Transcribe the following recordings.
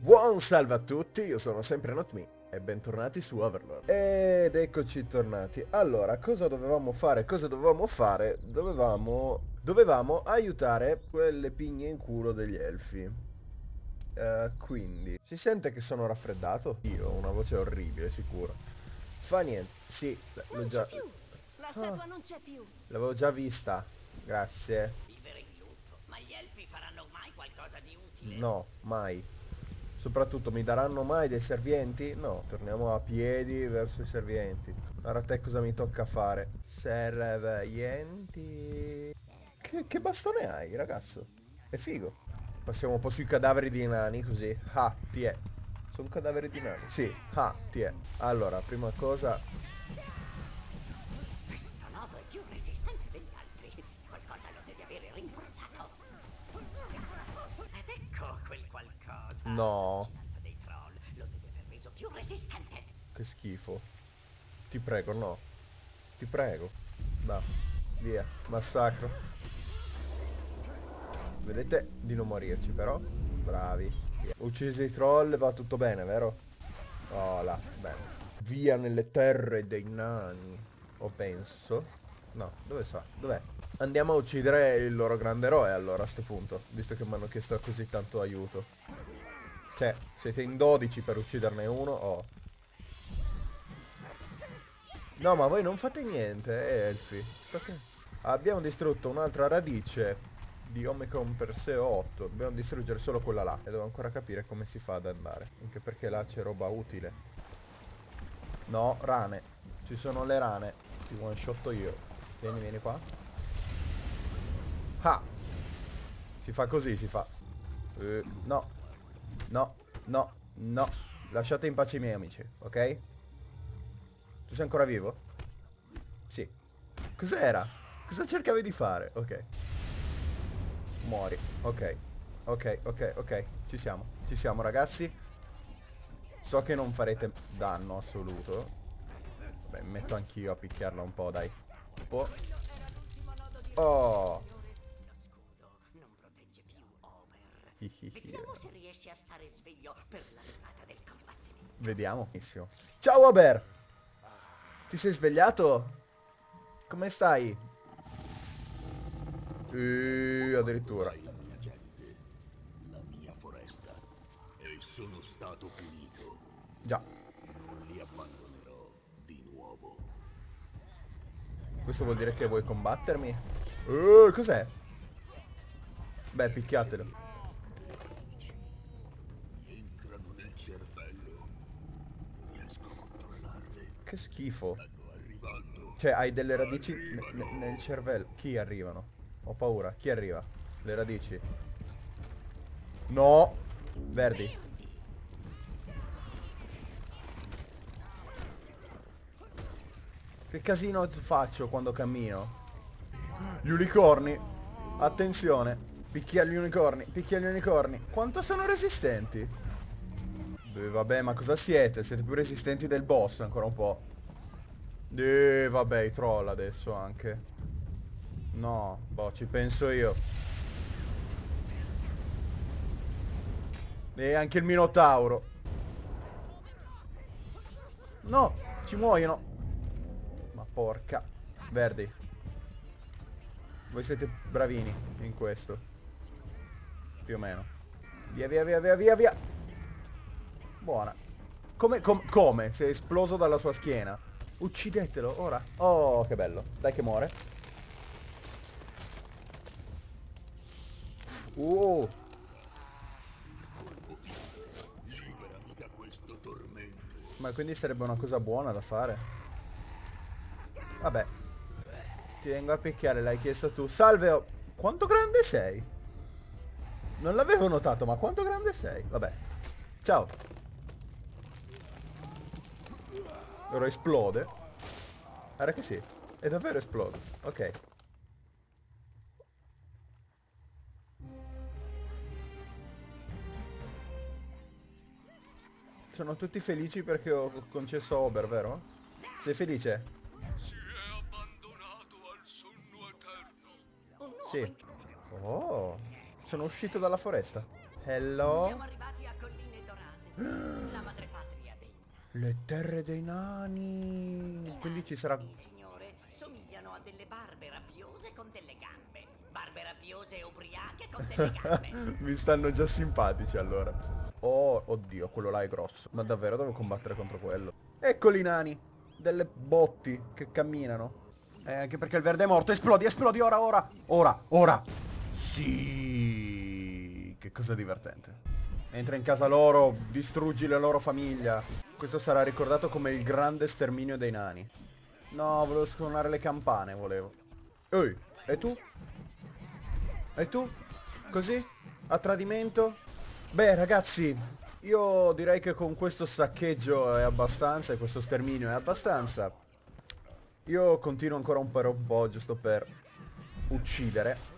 Buon salve a tutti, io sono sempre NotMe e bentornati su Overlord. Ed eccoci tornati. Allora, cosa dovevamo fare? Cosa dovevamo fare? Dovevamo... Dovevamo aiutare quelle pigne in culo degli elfi. Uh, quindi... Si sente che sono raffreddato? Io ho una voce orribile, sicuro. Fa niente. Sì, l'ho già... La statua ah. non c'è più. L'avevo già vista. Grazie. Vivere in lutto. Ma gli elfi faranno mai qualcosa di utile? No, mai. Soprattutto mi daranno mai dei servienti? No, torniamo a piedi verso i servienti. Ora a te cosa mi tocca fare? Servienti... Che, che bastone hai, ragazzo? È figo. Passiamo un po' sui cadaveri di nani, così. Ah, ti è. Sono cadaveri di nani. Sì, ah, ti è. Allora, prima cosa... resistente. Che schifo. Ti prego, no. Ti prego. No. Via. Massacro. Vedete di non morirci però. Bravi. Via. Uccisi i troll, va tutto bene, vero? Oh là, bene. Via nelle terre dei nani. O penso. No, dove sta? Dov'è? Andiamo a uccidere il loro grande eroe allora a sto punto. Visto che mi hanno chiesto così tanto aiuto. Cioè, siete in 12 per ucciderne uno? Oh. No, ma voi non fate niente, eh, Elfi. State... Abbiamo distrutto un'altra radice di Omicron Perseo 8. Dobbiamo distruggere solo quella là. E devo ancora capire come si fa ad andare. Anche perché là c'è roba utile. No, rane. Ci sono le rane. Ti one shotto io. Vieni, vieni qua. Ah! Si fa così, si fa. Uh, no. No, no, no. Lasciate in pace i miei amici, ok? Tu sei ancora vivo? Sì. Cos'era? Cosa cercavi di fare? Ok. Muori. Ok. Ok, ok, ok. Ci siamo. Ci siamo, ragazzi. So che non farete danno assoluto. Beh, metto anch'io a picchiarla un po', dai. Un po'. Oh. Vediamo se riesci a stare sveglio per la durata del combattimento. Vediamo. Benissimo. Ciao Ober! Ti sei svegliato? Come stai? Uh, addirittura. La mia gente, la mia foresta. E sono stato punito. Già. Non li abbandonerò di nuovo. Questo vuol dire che vuoi combattermi? Uh, cos'è? Beh, picchiatelo. Entrano nel cervello. Riesco a controllarle. Che schifo. Cioè, hai delle radici nel cervello. Chi arrivano? Ho paura. Chi arriva? Le radici. No! Verdi. Che casino faccio quando cammino? Gli unicorni. Attenzione. Picchia gli unicorni. Picchia gli unicorni. Quanto sono resistenti? Beh, vabbè, ma cosa siete? Siete più resistenti del boss ancora un po'. Eh, vabbè, i troll adesso anche. No, boh, ci penso io. E anche il Minotauro. No, ci muoiono. Ma porca. Verdi. Voi siete bravini in questo. Più o meno. Via, via, via, via, via, via. Buona. Come, com come? Si è esploso dalla sua schiena. Uccidetelo, ora. Oh, che bello. Dai che muore. Uh. Ma quindi sarebbe una cosa buona da fare. Vabbè. Ti vengo a picchiare, l'hai chiesto tu. Salve, oh. quanto grande sei? Non l'avevo notato, ma quanto grande sei? Vabbè. Ciao. Ora esplode. Guarda che sì. È davvero esploso. Ok. Sono tutti felici perché ho concesso Ober, vero? Sei felice? Si è abbandonato al sonno eterno. Nuovo Sì. Oh, sono uscito dalla foresta. Hello? Siamo arrivati a Colline Dorate, la nani. Le terre dei nani. Quindi ci sarà... I signore somigliano a delle barbe rabbiose con delle gambe. Barbe rabbiose e ubriache con delle gambe. Mi stanno già simpatici allora. Oh, oddio, quello là è grosso. Ma davvero devo combattere contro quello? Eccoli i nani. Delle botti che camminano. Eh, anche perché il verde è morto. Esplodi, esplodi, ora, ora. Ora, ora. Sì. Che cosa divertente. Entra in casa loro, distruggi la loro famiglia. Questo sarà ricordato come il grande sterminio dei nani. No, volevo suonare le campane, volevo. Ehi, e tu? E tu? Così? A tradimento? Beh, ragazzi, io direi che con questo saccheggio è abbastanza e questo sterminio è abbastanza. Io continuo ancora un per un po', giusto per uccidere.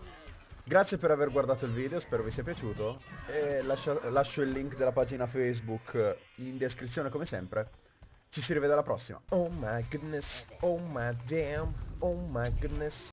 Grazie per aver guardato il video, spero vi sia piaciuto. E lascia- lascio il link della pagina Facebook in descrizione come sempre. Ci si rivede alla prossima. Oh my goodness, oh my damn, oh my goodness.